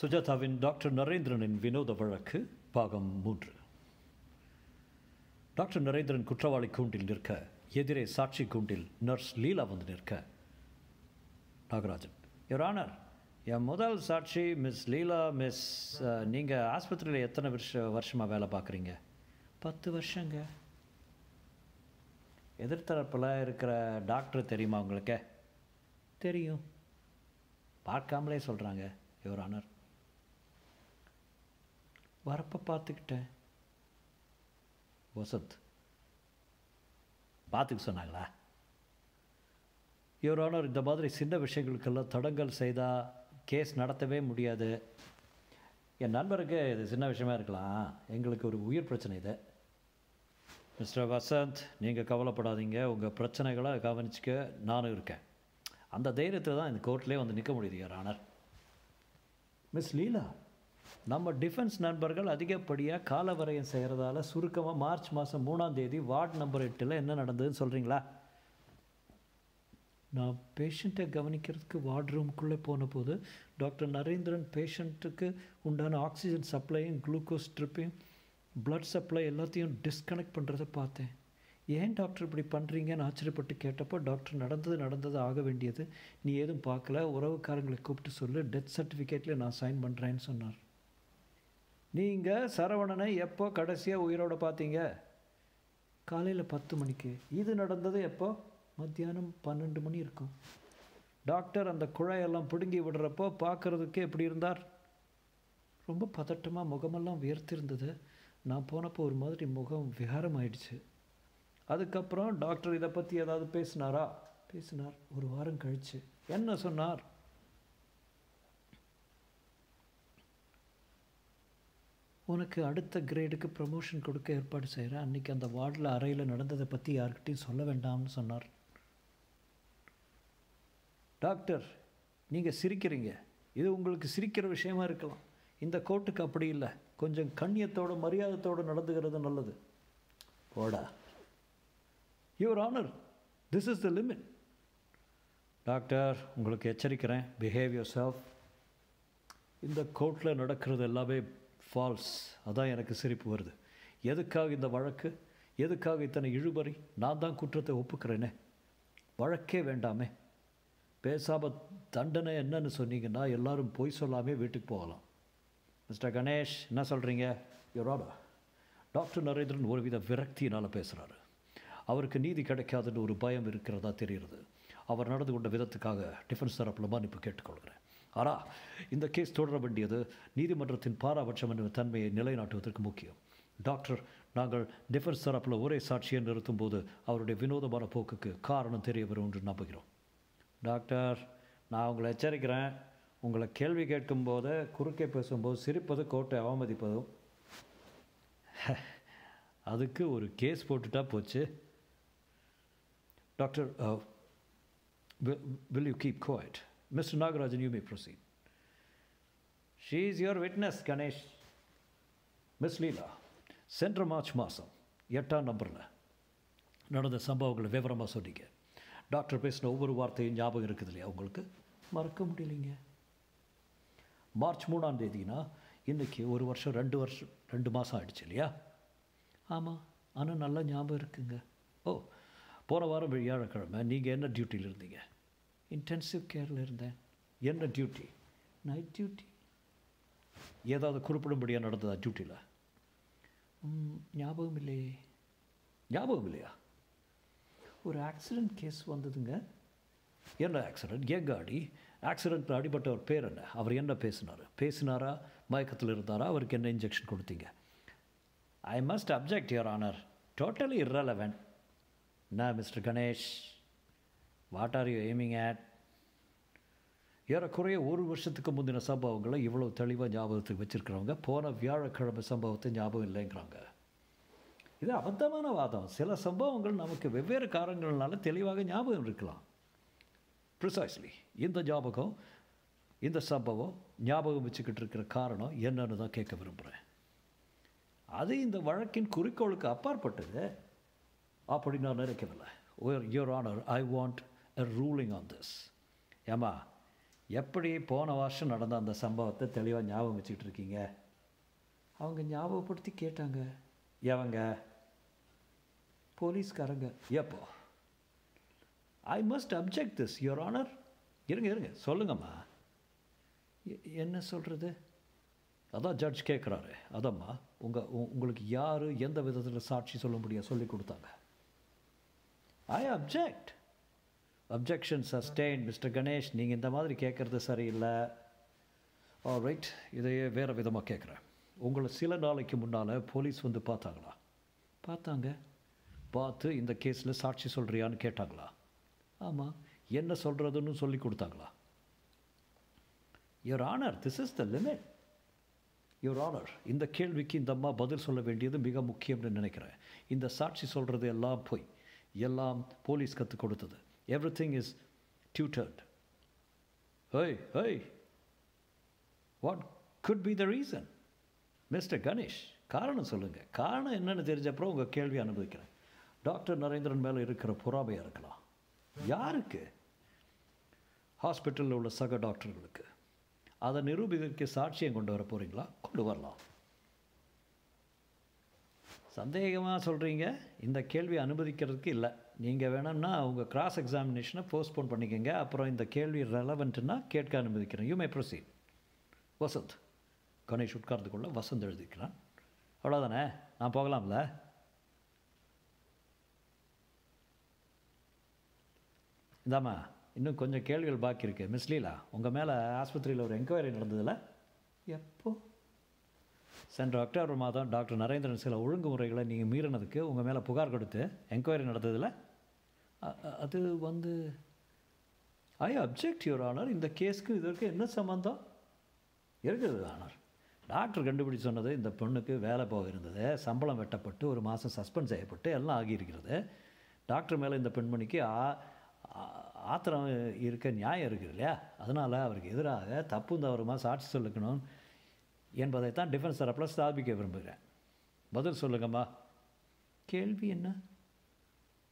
சுஜாதாவின் doctor நரேந்திரனின் வினோத வழக்கு பாகம் மூன்று. டாக்டர் நரேந்திரன் குற்றவாளி கூண்டில் நிற்க எதிரே சாட்சி கூண்டில் நர்ஸ் லீலா வந்து நிற்க. நாகராஜன் யுவர் ஆனர் என் முதல் சாட்சி மிஸ் லீலா மிஸ் நீங்கள் ஆஸ்பத்திரியில் எத்தனை வருஷ வருஷமாக வேலை பார்க்குறீங்க? பத்து வருஷங்க. எதிர்த்தரப்பில் இருக்கிற டாக்டர் தெரியுமா உங்களுக்கு? தெரியும். பார்க்காமலே சொல்கிறாங்க யுவர் ஆனர் வரப்போ பார்த்துக்கிட்டேன். வசந்த் பார்த்துக்க சொன்னாங்களா? யுவர் ஆனர் இந்த மாதிரி சின்ன விஷயங்களுக்கெல்லாம் தடங்கல் செய்தால் கேஸ் நடத்தவே முடியாது. என் நண்பருக்கு இது சின்ன விஷயமா இருக்கலாம். எங்களுக்கு ஒரு உயிர் பிரச்சனை இது. மிஸ்டர் வசந்த் நீங்கள் கவலைப்படாதீங்க. உங்கள் பிரச்சனைகளை கவனிச்சிக்க நானும் இருக்கேன். அந்த தைரியத்தில் தான் இந்த கோர்ட்லேயே வந்து நிற்க முடியுது யுவர் ஆனர் மிஸ் லீலா நம்ம டிஃபென்ஸ் நண்பர்கள் அதிகப்படியாக காலவரையம் செய்கிறதால சுருக்கமாக மார்ச் மாதம் மூணாம் தேதி வார்டு நம்பர் எட்டில் என்ன நடந்ததுன்னு சொல்கிறீங்களா நான் பேஷண்ட்டை கவனிக்கிறதுக்கு வார்டு ரூமுக்குள்ளே போன போது டாக்டர் நரேந்திரன் பேஷண்ட்டுக்கு உண்டான ஆக்சிஜன் சப்ளையும் குளுக்கோஸ் ட்ரிப்பையும் ப்ளட் சப்ளை எல்லாத்தையும் டிஸ்கனெக்ட் பண்ணுறதை பார்த்தேன். ஏன் டாக்டர் இப்படி பண்ணுறீங்கன்னு ஆச்சரியப்பட்டு கேட்டப்போ டாக்டர் நடந்தது நடந்தது ஆக வேண்டியது. நீ ஏதும் பார்க்கல உறவுக்காரங்களை கூப்பிட்டு சொல்லு டெத் சர்டிஃபிகேட்டில் நான் சைன் பண்ணுறேன்னு சொன்னார். நீங்கள் சரவணனை எப்போ கடைசியாக உயிரோடு பார்த்தீங்க காலையில் பத்து மணிக்கு. இது நடந்தது எப்போ? மத்தியானம் பன்னெண்டு மணி இருக்கும். டாக்டர் அந்த குழாயெல்லாம் பிடுங்கி விடுறப்போ பார்க்குறதுக்கே எப்படி இருந்தார். ரொம்ப பதட்டமாக முகமெல்லாம் வியர்த்திருந்தது நான் போனப்போ ஒரு மாதிரி முகம் விகாரம் ஆயிடுச்சு அதுக்கப்புறம் டாக்டர் இதை பற்றி ஏதாவது பேசினாரா? பேசினார். ஒரு வாரம் கழிச்சு. என்ன சொன்னார்? உனக்கு அடுத்த கிரேடுக்கு ப்ரமோஷன் கொடுக்க ஏற்பாடு செய்கிறேன் அன்றைக்கி அந்த வார்டில் அறையில் நடந்ததை பற்றி யார்கிட்டையும் சொல்ல வேண்டாம்னு சொன்னார். டாக்டர் நீங்கள் சிரிக்கிறீங்க. இது உங்களுக்கு சிரிக்கிற விஷயமா இருக்கலாம். இந்த கோர்ட்டுக்கு அப்படி இல்லை. கொஞ்சம் கண்ணியத்தோட மரியாதத்தோடு நடந்துகிறது நல்லது. போடா. Your honour this is the limit doctor உங்களுக்கு எச்சரிக்கிறேன். பிஹேவ் யோர் செல்ஃப் இந்த கோர்ட்டில் நடக்கிறது எல்லாமே ஃபால்ஸ். அதான் எனக்கு சிரிப்பு வருது. எதுக்காக இந்த வழக்கு? எதுக்காக இத்தனை இழுபறி? நான் தான் குற்றத்தை ஒப்புக்கிறேனே. வழக்கே வேண்டாமே. பேசாமல் தண்டனை என்னன்னு சொன்னீங்கன்னா எல்லாரும் பொய் சொல்லாமே வீட்டுக்கு போகலாம். மிஸ்டர் கணேஷ் என்ன சொல்கிறீங்க யோராடா டாக்டர் நரேந்திரன் ஒருவித விரக்தியினால் பேசுகிறாரு அவருக்கு நீதி கிடைக்காதுன்னு ஒரு பயம் இருக்கிறதா தெரிகிறது. அவர் நடந்து கொண்ட விதத்துக்காக டிஃபென்ஸ் தரப்பில் மன்னிப்பு கேட்டுக்கொள்கிறேன். ஆனால் இந்த கேஸ் தொடர வேண்டியது நீதிமன்றத்தின் பாராபட்சம் என்ற தன்மையை நிலைநாட்டுவதற்கு முக்கியம். டாக்டர் நாங்கள் டிஃபென்ஸ் தரப்பில் ஒரே சாட்சியை நிறுத்தும் போது அவருடைய வினோதமான போக்குக்கு காரணம் தெரிய வரும் என்று நம்புகிறோம். டாக்டர் நான் உங்களை எச்சரிக்கிறேன். உங்களை கேள்வி கேட்கும்போது குறுக்கே பேசும்போது சிரிப்பது கோர்ட்டை அவமதிப்பதும். அதுக்கு ஒரு கேஸ் போட்டுட்டா போச்சு. Doctor will you keep quiet mister Nagarajan you may proceed she is your witness Ganesh miss Leela சென்ற மார்ச் மாதம் எட்டாம் நம்பரில் நடந்த சம்பவங்களை விவரமாக சொன்னீங்க. டாக்டர் பேசின ஒவ்வொரு வார்த்தையும் ஞாபகம் இருக்குது இல்லையா உங்களுக்கு? மறக்க முடியலைங்க. மார்ச் மூணாம் தேதினா இன்றைக்கி ஒரு வருஷம் ரெண்டு வருஷம் ரெண்டு மாதம் ஆகிடுச்சு இல்லையா? ஆமாம் ஆனால் நல்லா ஞாபகம் இருக்குங்க. ஓ போன வாரம் வியாழக்கிழமை நீங்கள் என்ன டியூட்டியில் இருந்தீங்க? இன்டென்சிவ் கேரில் இருந்தேன். என்ன டியூட்டி நைட் டியூட்டி ஏதாவது குறிப்பிடும்படியாக நடந்ததா டியூட்டியில் ஞாபகம் இல்லையே. ஞாபகம் இல்லையா? ஒரு ஆக்சிடெண்ட் கேஸ் வந்ததுங்க. என்ன ஆக்சிடெண்ட் என் காடி ஆக்சிடெண்ட்டில் அடிபட்டவர் பேர் என்ன? அவர் என்ன பேசினார்? பேசினாரா? மயக்கத்தில் இருந்தாரா? அவருக்கு என்ன இன்ஜெக்ஷன் கொடுத்தீங்க? I must object your honour totally irrelevant. என்ன mister Ganesh what are you aiming at ஏறக்குறைய ஒரு வருஷத்துக்கு முந்தின சம்பவங்களை இவ்வளோ தெளிவாக ஞாபகத்துக்கு வச்சுருக்கிறவங்க போன வியாழக்கிழமை சம்பவத்தை ஞாபகம் இல்லைங்கிறாங்க. இது அபத்தமான வாதம். சில சம்பவங்கள் நமக்கு வெவ்வேறு காரணங்கள்னால தெளிவாக ஞாபகம் இருக்கலாம். ப்ரிசைஸ்லி இந்த ஞாபகம் இந்த சம்பவம் ஞாபகம் வச்சுக்கிட்டு இருக்கிற காரணம் என்னன்னு தான் கேட்க விரும்புகிறேன் அது இந்த வழக்கின் குறிக்கோளுக்கு அப்பாற்பட்டது. அப்படி நான் நினைக்கவில்லை. Your honour I want a ruling on this ஏமா எப்படி போன வருஷம் நடந்த அந்த சம்பவத்தை தெளிவாக ஞாபகம் வச்சுக்கிட்டு இருக்கீங்க அவங்க ஞாபகப்படுத்தி கேட்டாங்க. எவங்க? போலீஸ்காரங்க. எப்போ? I must object this your honour இருங்க இருங்க சொல்லுங்கம்மா. எ- என்ன சொல்கிறது அதான் ஜட்ஜ் கேட்குறாரு அதம்மா உங்கள் உங்களுக்கு யார் எந்த விதத்தில் சாட்சி சொல்ல முடியும் சொல்லி கொடுத்தாங்க? I object objection sustain mister Ganesh நீங்கள் இந்த மாதிரி கேட்குறது சரியில்லை. ஆல் ரைட் இதையே வேறு விதமாக கேட்குறேன். உங்களை சில நாளைக்கு முன்னால் போலீஸ் வந்து பார்த்தாங்களா? பார்த்தாங்க. பார்த்து இந்த கேஸில் சாட்சி சொல்கிறியான்னு கேட்டாங்களா? ஆமாம் என்ன சொல்கிறதுன்னு சொல்லி கொடுத்தாங்களா? Your honour this is the limit your honour இந்த கேள்விக்கு இந்த அம்மா பதில் சொல்ல வேண்டியது மிக முக்கியம்னு நினைக்கிறேன். இந்த சாட்சி சொல்கிறது எல்லாம் போய். எல்லாம் போலீஸ் கற்றுக் கொடுத்தது. Everything is tutored hey hey what could be the reason mister Ganesh காரணம் சொல்லுங்கள் காரணம் என்னென்னு தெரிஞ்சப்பறம் உங்கள் கேள்வி அனுபவிக்கிறேன். டாக்டர் நரேந்திரன் மேலே இருக்கிற பொறாமையாக இருக்கலாம். யாருக்கு? ஹாஸ்பிட்டலில் உள்ள சக டாக்டர்களுக்கு அதை நிரூபிக்க சாட்சியம் கொண்டு வர போகிறீங்களா கொண்டு வரலாம். சந்தேகமாக சொல்கிறீங்க இந்த கேள்வி அனுமதிக்கிறதுக்கு இல்லை. நீங்கள் வேணும்னா உங்கள் கிராஸ் எக்ஸாமினேஷனை போஸ்ட்போன் பண்ணிக்கோங்க. அப்புறம் இந்த கேள்வி ரெலவெண்ட்டுன்னா கேட்க அனுமதிக்கிறேன். You may proceed Vasanth. Ganesh உட்கார்ந்துக்குள்ள Vasanth எழுதிக்கிறான். அவ்வளோதானே நான் போகலாம்ல? இந்தாம்மா இன்னும் கொஞ்சம் கேள்விகள் பாக்கி இருக்கு. மிஸ் லீலா உங்கள் மேலே ஆஸ்பத்திரியில் ஒரு என்கொயரி நடந்ததில்ல எப்போ? சென்ற அக்டோபர் மாதம் டாக்டர் நரேந்திரன் சில ஒழுங்குமுறைகளை நீங்கள் மீறினதுக்கு உங்கள் மேலே புகார் கொடுத்து என்கொயரி நடந்ததில்ல அது வந்து ஐ அப்ஜெக்ட் யுவர் ஆனர் இந்த கேஸ்க்கு இதற்கு என்ன சம்மந்தம் இருக்குது ஆனர் டாக்டர் கண்டுபிடிச்சு சொன்னது இந்த பெண்ணுக்கு வேலை போக இருந்தது சம்பளம் வெட்டப்பட்டு ஒரு மாதம் சஸ்பெண்ட் செய்யப்பட்டு எல்லாம் ஆகியிருக்கிறது. டாக்டர் மேலே இந்த பெண்மணிக்கு ஆ ஆ- ஆத்திரம் இருக்க நியாயம் இருக்குது இல்லையா? அதனால் அவருக்கு எதிராக தப்பு தவறுமா சாட்சி சொல்லிக்கணும் என்பதைத்தான் டிஃபென்ஸ் தரப்பில் ஸ்தாபிக்க விரும்புகிறேன். பதில் சொல்லுங்கம்மா. கேள்வி என்ன?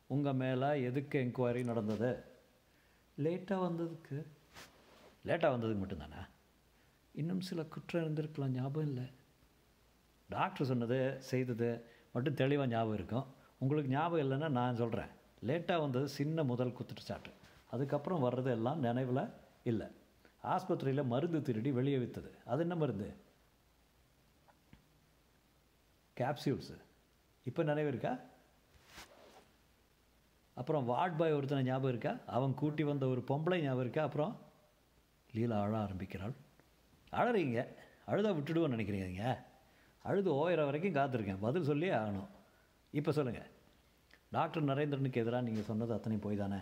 உங்கள் மேலே எதுக்கு என்கொயரி நடந்தது? லேட்டாக வந்ததுக்கு. லேட்டாக வந்ததுக்கு மட்டும்தானா? இன்னும் சில குற்றம் இருந்திருக்கலாம் ஞாபகம் இல்லை. டாக்டர் சொன்னது செய்தது மட்டும் தெளிவாக ஞாபகம் இருக்கும். உங்களுக்கு ஞாபகம் இல்லைன்னா நான் சொல்கிறேன் லேட்டாக வந்தது சின்ன முதல் குற்றச்சாட்டு அதுக்கப்புறம் வர்றது எல்லாம் நினைவில் இல்லை. ஆஸ்பத்திரியில் மருந்து திருடி வெளியே விற்றது அது என்ன மருந்து? கேப்சியூல்ஸு இப்போ நினைவு இருக்கா? அப்புறம் வார்ட் பாய் ஒருத்தனை ஞாபகம் இருக்கா? அவன் கூட்டி வந்த ஒரு பொம்பளை ஞாபகம் இருக்கா? அப்புறம் லீலா அழ ஆரம்பிக்கிறாள். அழறீங்க. அழுதா விட்டுடுவோன்னு நினைக்கிறீங்க. அழுது ஓயிற வரைக்கும் காத்திருக்கேன். பதில் சொல்லியே ஆகணும். இப்போ சொல்லுங்கள் டாக்டர் நரேந்திரனுக்கு எதிராக நீங்கள் சொன்னது அத்தனை போய் தானே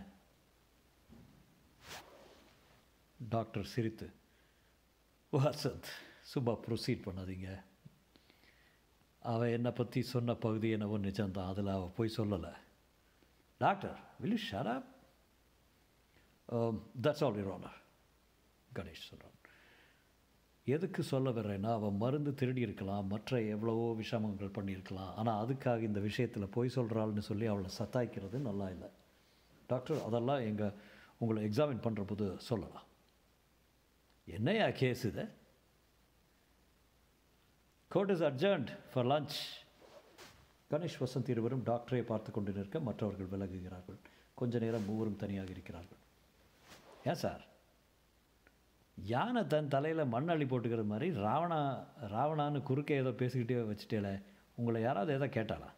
டாக்டர் சிரித்து வசந்த் சும்மா ப்ரொசீட் பண்ணாதீங்க. அவள் என்னை பற்றி சொன்ன பகுதி என்னவோ நிஜம்தான். அதில் அவள் போய் சொல்லலை. Doctor will you shut up? Um, that's Ganesh சொல்கிறான் எதுக்கு சொல்ல வர்றேன்னா அவன் மருந்து திருடி இருக்கலாம் மற்ற எவ்வளவோ விஷமங்கள் பண்ணியிருக்கலாம். ஆனால் அதுக்காக இந்த விஷயத்தில் பொய் சொல்கிறாள்னு சொல்லி அவளை சத்தாய்க்கிறது நல்லா இல்லை. டாக்டர் அதெல்லாம் எங்கள் உங்களை எக்ஸாமின் பண்ணுற போது சொல்லலாம். என்னையா கேஸ் இது? Court is adjourned for lunch Ganesh Vasanth இருவரும் டாக்டரை பார்த்து கொண்டு நிற்க மற்றவர்கள் விலகுகிறார்கள். கொஞ்ச நேரம் மூவரும் தனியாக இருக்கிறார்கள். ஏன் சார்? யானை தன் தலையில் மண் அள்ளி போட்டுக்கிற மாதிரி ராவணா ராவணான்னு குறுக்கே ஏதோ பேசிக்கிட்டே வச்சுட்டேல உங்களை யாராவது ஏதோ கேட்டாளா?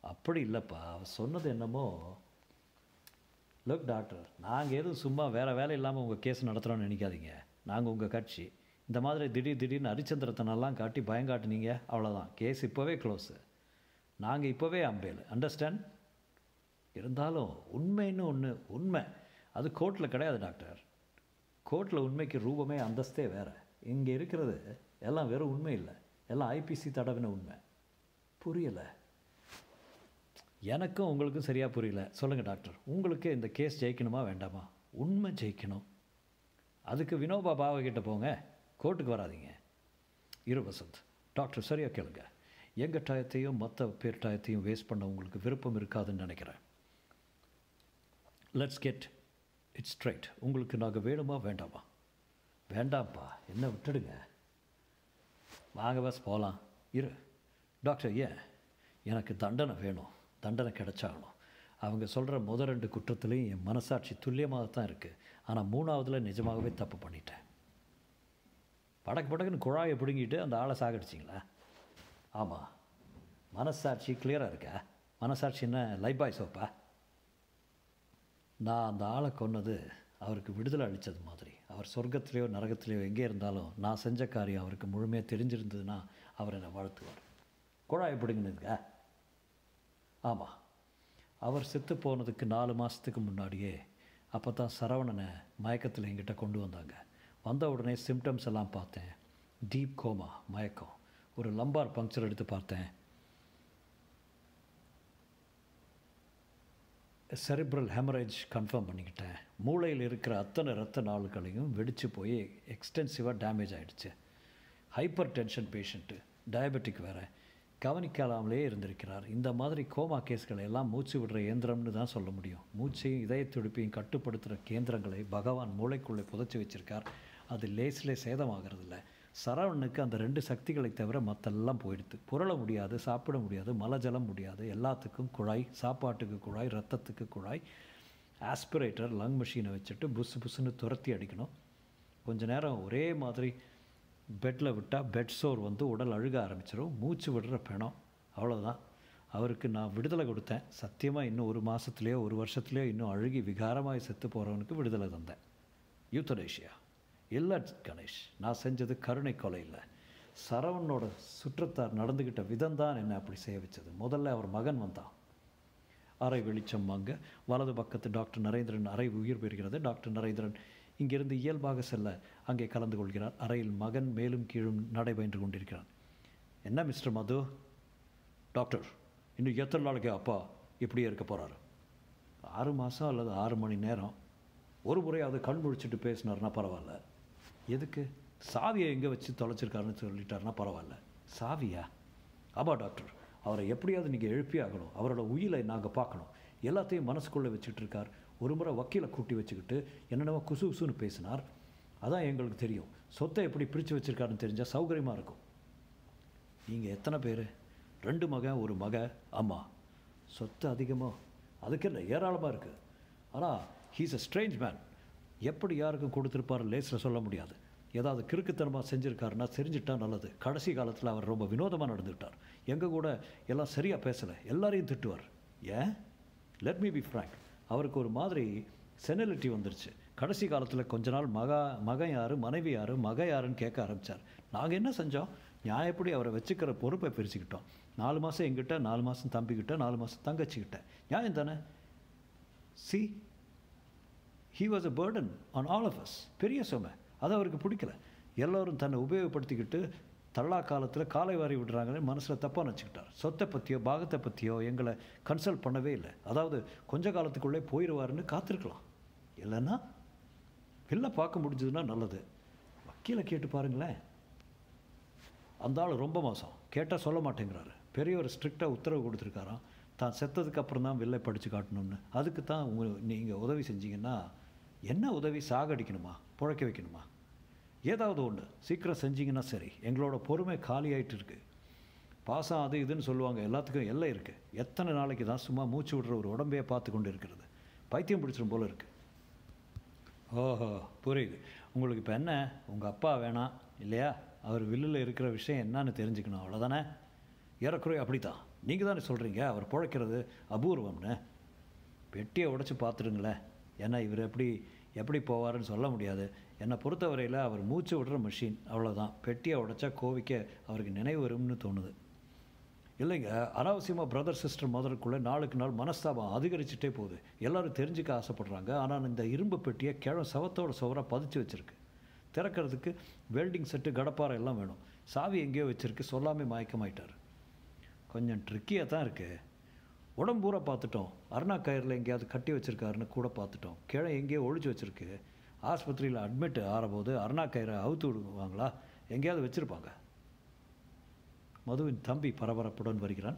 அப்படி இல்லைப்பா அவ சொன்னது என்னமோ லுக் டாக்டர் நாங்கள் எதுவும் சும்மா வேறு வேலை இல்லாமல் உங்கள் கேஸ் நடத்துகிறோன்னு நினைக்காதீங்க. நாங்கள் உங்கள் கட்சி. இந்த மாதிரி திடீர் திடீர்னு ஹரிச்சந்திரத்தனெல்லாம் காட்டி பயங்காட்டினீங்க. அவ்வளோதான் கேஸ் இப்போவே க்ளோஸு நாங்கள் இப்போவே அம்பேல். அண்டர்ஸ்டாண்ட் இருந்தாலும் உண்மைன்னு ஒன்று உண்மை. அது கோர்ட்டில் கிடையாது டாக்டர். கோர்ட்டில் உண்மைக்கு ரூபமே அந்தஸ்தே வேறு. இங்கே இருக்கிறது எல்லாம் வெறும் உண்மை இல்லை. எல்லாம் ஐபிசி தடவின உண்மை. புரியலை. எனக்கும் உங்களுக்கும் சரியாக புரியல. சொல்லுங்கள் டாக்டர். உங்களுக்கு இந்த கேஸ் ஜெயிக்கணுமா வேண்டாமா? உண்மை ஜெயிக்கணும். அதுக்கு வினோபா பாவகிட்ட போங்க. கோர்ட்டுக்கு வராதீங்க. இரு வசந்த். டாக்டர் சரியாக கேளுங்கள் எங்கள் டயத்தையும் மற்ற பேர் டயத்தையும் வேஸ்ட் பண்ண உங்களுக்கு விருப்பம் இருக்காதுன்னு நினைக்கிறேன். லெட்ஸ் கெட் இட்ஸ் ஸ்ட்ரைட் உங்களுக்கு நாங்கள் வேணுமா வேண்டாமா? வேண்டாம்ப்பா. என்ன விட்டுடுங்க. வாங்க பஸ் போகலாம் இரு. டாக்டர் ஏன்? எனக்கு தண்டனை வேணும். தண்டனை கிடைச்சாகணும். அவங்க சொல்கிற முத ரெண்டு குற்றத்துலேயும் என் மனசாட்சி துல்லியமாக தான் இருக்குது ஆனால் மூணாவதில் நிஜமாகவே தப்பு பண்ணிட்டேன். படக்கு படக்குன்னு குழாயை பிடுங்கிட்டு அந்த ஆளை சாகடிச்சிங்களா? ஆமாம் மனசாட்சி கிளியராக இருக்கா? மனசாட்சி என்ன பாய் சோப்பா நான் அந்த ஆளை கொன்னது அவருக்கு விடுதலை அளித்தது மாதிரி. அவர் சொர்க்கத்திலேயோ நரகத்திலேயோ எங்கே இருந்தாலும் நான் செஞ்ச காரியம் அவருக்கு முழுமையாக தெரிஞ்சிருந்ததுன்னா அவர் என்னை வாழ்த்துவார். குழாய் பிடுங்கினதுங்க ஆமாம் அவர் செத்து போனதுக்கு நாலு மாதத்துக்கு முன்னாடியே அப்போ தான் சரவணனை மயக்கத்தில் என்கிட்ட கொண்டு வந்தாங்க. வந்த உடனே சிம்டம்ஸ் எல்லாம் பார்த்தேன். டீப் கோமா மயக்கம். ஒரு லம்பார் பங்க்சர் எடுத்து பார்த்தேன். செரிப்ரல் ஹெமரேஜ் கன்ஃபார்ம் பண்ணிக்கிட்டேன். மூளையில் இருக்கிற அத்தனை ரத்த நாளுகளையும் வெடித்து போய் எக்ஸ்டென்சிவாக டேமேஜ் ஆகிடுச்சு ஹைப்பர் டென்ஷன் பேஷண்ட்டு டயபெட்டிக் வேறு. கவனிக்காமலே இருந்திருக்கிறார். இந்த மாதிரி கோமா கேஸ்களை எல்லாம் மூச்சு விடுற இயந்திரம்னு தான் சொல்ல முடியும். மூச்சையும் இதய துடிப்பையும் கட்டுப்படுத்துகிற கேந்திரங்களை பகவான் மூளைக்குள்ளே புதைச்சி வச்சிருக்கார். அது லேஸ்லே சேதமாகறதில்ல. சரவணனுக்கு அந்த ரெண்டு சக்திகளை தவிர மற்றெல்லாம் போயிடுது. புரள முடியாது சாப்பிட முடியாது மலஜலம் முடியாது. எல்லாத்துக்கும் குழாய் சாப்பாட்டுக்கு குழாய் ரத்தத்துக்கு குழாய். ஆஸ்பிரேட்டர் லங் மிஷினை வச்சுட்டு புசு புசுன்னு துரத்தி அடிக்கணும். கொஞ்ச நேரம் ஒரே மாதிரி பெட்டில் விட்டால் பெட் சோர் வந்து உடல் அழுக ஆரம்பிச்சிடும் மூச்சு விடுற பிணம். அவ்வளோதான் அவருக்கு நான் விடுதலை கொடுத்தேன். சத்தியமாக இன்னும் ஒரு மாதத்துலேயோ ஒரு வருஷத்துலேயோ இன்னும் அழுகி விகாரமாக செத்து போகிறவனுக்கு விடுதலை தந்தேன். யூத்தனேஷியா இல்லை கணேஷ் நான் செஞ்சது கருணை கொலை இல்லை. சரவணோட சுற்றத்தார் நடந்துக்கிட்ட விதம் தான் என்னை அப்படி செய்ய வச்சது. முதல்ல அவர் மகன் வந்தான். அறை வெளிச்சம் வாங்க வலது பக்கத்து டாக்டர் நரேந்திரன் அறை உயிர் பெறுகிறது. டாக்டர் நரேந்திரன் இங்கிருந்து இயல்பாக செல்ல அங்கே கலந்து கொள்கிறார். அறையில் மகன் மேலும் கீழும் நடைபயின்று கொண்டிருக்கிறான். என்ன மிஸ்டர் மது? டாக்டர் இன்னும் எத்தனை நாளைக்கு அப்பா இப்படியே இருக்க போகிறாரு ஆறு மாதம் அல்லது ஆறு மணி நேரம். ஒரு முறையாவது கண் முழிச்சிட்டு பேசினார்னா பரவாயில்ல. எதுக்கு? சாவியை எங்கே வச்சு தொலைச்சிருக்காருன்னு சொல்லிட்டாருன்னா பரவாயில்ல. சாவியா? ஆமாம் டாக்டர். அவரை எப்படியாவது நீங்கள் எழுப்பி ஆகணும். அவரோட உயிரை நாங்கள் பார்க்கணும். எல்லாத்தையும் மனசுக்குள்ளே வச்சுட்டு இருக்கார் ஒரு முறை வக்கீலை கூட்டி வச்சுக்கிட்டு என்னென்னவோ குசு குசுன்னு பேசினார். அதான் எங்களுக்கு தெரியும். சொத்தை எப்படி பிரித்து வச்சுருக்காருன்னு தெரிஞ்சால் சௌகரியமாக இருக்கும். நீங்கள் எத்தனை பேர்? ரெண்டு மகன் ஒரு மக ஆமாம் சொத்து அதிகமாக அதுக்கு இல்லை ஏராளமாக இருக்குது ஆனால் ஹீஸ் அ ஸ்ட்ரேஞ்ச் மேன் எப்படி யாருக்கும் கொடுத்துருப்பாரு லேஸில் சொல்ல முடியாது. ஏதாவது கிறுக்குத்தனமாக செஞ்சுருக்காருன்னா தெரிஞ்சிட்டா நல்லது. கடைசி காலத்தில் அவர் ரொம்ப வினோதமாக நடந்துக்கிட்டார். எங்கள் கூட எல்லாம் சரியாக பேசலை. எல்லாரையும் திட்டுவார். ஏன்? லெட் மீ பி ஃப்ராங்க் அவருக்கு ஒரு மாதிரி செனலிட்டி வந்துருச்சு. கடைசி காலத்தில் கொஞ்ச நாள் மகா மகன் யார் மனைவி யார் மக யாருன்னு கேட்க ஆரம்பித்தார் நாங்கள் என்ன செஞ்சோம்? நியாயப்படி அவரை வச்சுக்கிற பொறுப்பை பிரிச்சுக்கிட்டோம்? நாலு மாதம் எங்கிட்ட நாலு மாதம் தம்பிக்கிட்ட நாலு மாதம் தங்கச்சிக்கிட்ட. நியாயம் தானே? See he was a burden on all of us பெரிய சுமை. அது அவருக்கு பிடிக்கல. எல்லோரும் தன்னை உபயோகப்படுத்திக்கிட்டு தள்ளா காலத்தில் காலை வாரி விடுறாங்கன்னு மனசில் தப்பாக நினச்சிக்கிட்டார் சொத்தை பற்றியோ பாகத்தை பற்றியோ எங்களை கன்சல்ட் பண்ணவே இல்லை. அதாவது கொஞ்ச காலத்துக்குள்ளே போயிடுவாருன்னு காத்திருக்கலாம். இல்லைன்னா வெளில பார்க்க முடிஞ்சதுன்னா நல்லது. வக்கீலை கேட்டு பாருங்களேன். அந்த ஆள் ரொம்ப மோசம். கேட்டால் சொல்ல மாட்டேங்கிறாரு. பெரியவர் ஸ்ட்ரிக்டாக உத்தரவு கொடுத்துருக்காராம். தான் செத்ததுக்கு அப்புறம் தான் வெளில படித்து காட்டணும்னு. அதுக்கு தான் உங்கள் நீங்கள் உதவி செஞ்சீங்கன்னா என்ன உதவி சாகடிக்கணுமா? புழைக்க வைக்கணுமா? ஏதாவது ஒன்று சீக்கிரம் செஞ்சிங்கன்னா சரி. எங்களோட பொறுமை காலியாயிட்டு இருக்கு பாசம் அது இதுன்னு சொல்லுவாங்க. எல்லாத்துக்கும் எல்லை இருக்குது எத்தனை நாளைக்கு தான் சும்மா மூச்சு விடுற ஒரு உடம்பையே பார்த்து கொண்டு இருக்கிறது? பைத்தியம் பிடிச்சிடும் போல் இருக்குது ஓஹோ புரியுது. உங்களுக்கு இப்போ என்ன? உங்கள் அப்பா வேணாம் இல்லையா? அவர் வில்லில் இருக்கிற விஷயம் என்னன்னு தெரிஞ்சுக்கணும். அவ்வளோதானே ஏறக்குறைய அப்படி தான் நீங்கள் தானே சொல்கிறீங்க அவர் பிழைக்கிறது அபூர்வம்னு. பெட்டியை உடைச்சி பார்த்துடுங்களேன். ஏன்னா இவர் எப்படி எப்படி போவாருன்னு சொல்ல முடியாது. என்னை பொறுத்தவரையில் அவர் மூச்சு விடுற மிஷின் அவ்வளோதான் பெட்டியை உடைச்சா கோவிக்க அவருக்கு நினைவு வரும்னு தோணுது. இல்லைங்க அனாவசியமாக பிரதர் சிஸ்டர் மதருக்குள்ளே நாளுக்கு நாள் மனஸ்தாபம் அதிகரிச்சுட்டே போகுது. எல்லோரும் தெரிஞ்சுக்க ஆசைப்பட்றாங்க. ஆனால் இந்த இரும்பு பெட்டியை கிழ சவத்தோட சுவராக பதிச்சு வச்சுருக்கு. திறக்கிறதுக்கு வெல்டிங் செட்டு கடப்பாறை எல்லாம் வேணும். சாவி எங்கேயோ வச்சுருக்கு. சொல்லாமல் மயக்கமாயிட்டார். கொஞ்சம் ட்ரிக்கியாக தான் இருக்குது உடம்பூரா பார்த்துட்டோம். அருணா கயிறில் எங்கேயாவது கட்டி வச்சுருக்காருன்னு கூட பார்த்துட்டோம். கிழ எங்கேயோ ஒழிச்சு வச்சுருக்கு. ஆஸ்பத்திரியில் அட்மிட் ஆகிறபோது அருணா கயிறை அவுத்து விடுவாங்களா? எங்கேயாவது வச்சுருப்பாங்க. மதுவின் தம்பி பரபரப்புடன் வருகிறான்.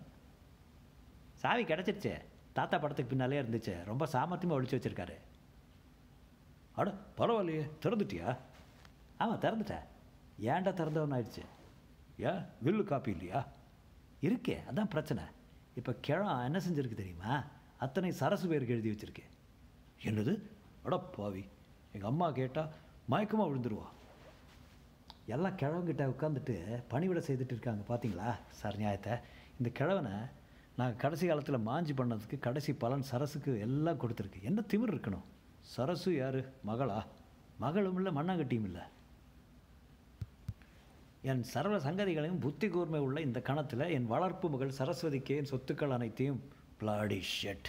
சாவி கிடச்சிருச்சே. தாத்தா படத்துக்கு பின்னாலே இருந்துச்சு. ரொம்ப சாமர்த்தியமாக ஒழிச்சு வச்சுருக்காரு. அட பரவாயில்லையே. திறந்துட்டியா? ஆமாம் திறந்துட்டேன். ஏன்டா திறந்தவன் ஆயிடுச்சு ஏன்? வில்லு காப்பி இல்லையா? இருக்கே அதான் பிரச்சனை. இப்போ கிழா என்ன செஞ்சிருக்கு தெரியுமா? அத்தனை சரசு பேருக்கு எழுதி வச்சுருக்கேன் என்னது? அட பாவி. எங்கள் அம்மா கேட்டால் மயக்கமாக விழுந்துருவா. எல்லாம் கிழவங்கிட்ட உட்காந்துட்டு பணிவிட செய்துட்டு இருக்காங்க பார்த்தீங்களா சார் நியாயத்தை. இந்த கிழவனை நான் கடைசி காலத்தில் மாஞ்சி பண்ணதுக்கு கடைசி பலன் சரசுக்கு எல்லாம் கொடுத்துருக்கு. என்ன திமிர் இருக்கணும்? சரசு யார்? மகளா? மகளும் இல்லை மண்ணாங்கட்டியும் இல்லை. என் சர்வ சங்கதிகளையும் புத்தி கூர்மை உள்ள இந்த கணத்தில் என் வளர்ப்பு மகள் சரஸ்வதிக்கு என் சொத்துக்கள் அனைத்தையும். பிளாடி ஷெட்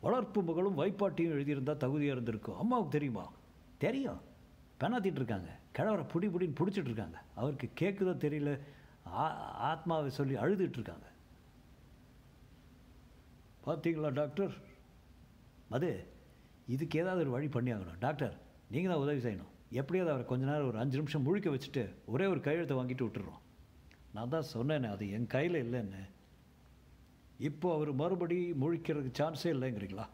வளர்ப்பு மகளும் வைப்பாட்டியும் எழுதியிருந்தால் தகுதியாக இருந்திருக்கும் அம்மாவுக்கு தெரியுமா? தெரியும். பெணாத்திட்டு இருக்காங்க. கிழவரை புடி புடின்னு பிடிச்சிட்டு இருக்காங்க. அவருக்கு கேட்குதோ தெரியல. ஆ- ஆத்மாவை சொல்லி அழுதுட்டு இருக்காங்க. பார்த்தீங்களா டாக்டர்? அது இதுக்கு ஏதாவது ஒரு வழி பண்ணியாகணும். டாக்டர் நீங்கள் தான் உதவி செய்யணும். எப்படியாவது அவரை கொஞ்ச நேரம் ஒரு அஞ்சு நிமிஷம் முழிக்க வச்சுட்டு ஒரே ஒரு கையெழுத்தை வாங்கிட்டு விட்டுறோம். நான் தான் சொன்னேனே அது என் கையில் இல்லைன்னு. இப்போ அவர் மறுபடி முழிக்கிறதுக்கு சான்ஸே இல்லைங்கிறீங்களா?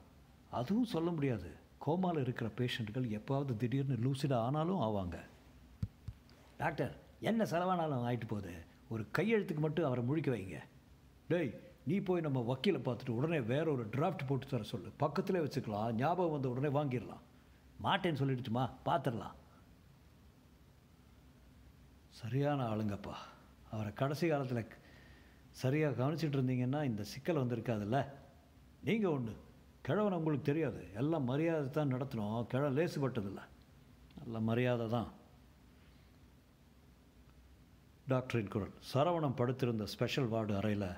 அதுவும் சொல்ல முடியாது. கோமாவில் இருக்கிற பேஷண்ட்டுகள் எப்போவாவது திடீர்னு லூசிடாக ஆனாலும் ஆவாங்க. டாக்டர் என்ன செலவானாலும் ஆகிட்டு போகுது. ஒரு கையெழுத்துக்கு மட்டும் அவரை முழிக்க வைங்க. டேய் நீ போய் நம்ம வக்கீலை பார்த்துட்டு உடனே வேற ஒரு டிராஃப்ட் போட்டு தர சொல்லு. பக்கத்தில் வச்சுக்கலாம். ஞாபகம் வந்த உடனே வாங்கிடலாம். மாட்டேன்னு சொல்லிடுச்சுமா? பார்த்துடலாம். சரியான ஆளுங்கப்பா. அவரை கடைசி காலத்தில் சரியாக கவனிச்சிட்டு இருந்தீங்கன்னா இந்த சிக்கல் வந்திருக்காதுல்ல? நீங்கள் ஒன்று கிழவன் உங்களுக்கு தெரியாது. எல்லாம் மரியாதை தான் நடத்தணும். கிழ லேசுபட்டதில்லை. நல்ல மரியாதை தான். டாக்டரின் குரல். சரவணம் படுத்திருந்த ஸ்பெஷல் வார்டு அறையில்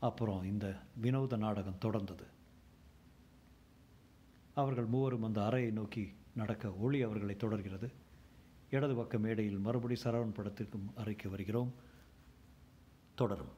அப்புறம் இந்த வினோத நாடகம் தொடர்ந்தது. அவர்கள் மூவரும் அந்த அறையை நோக்கி நடக்க ஒளி அவர்களை தொடர்கிறது. இடது பக்க மேடையில் மறுபடி சரவண் படத்திற்கும் அறைக்கு வருகிறோம். தொடரும்.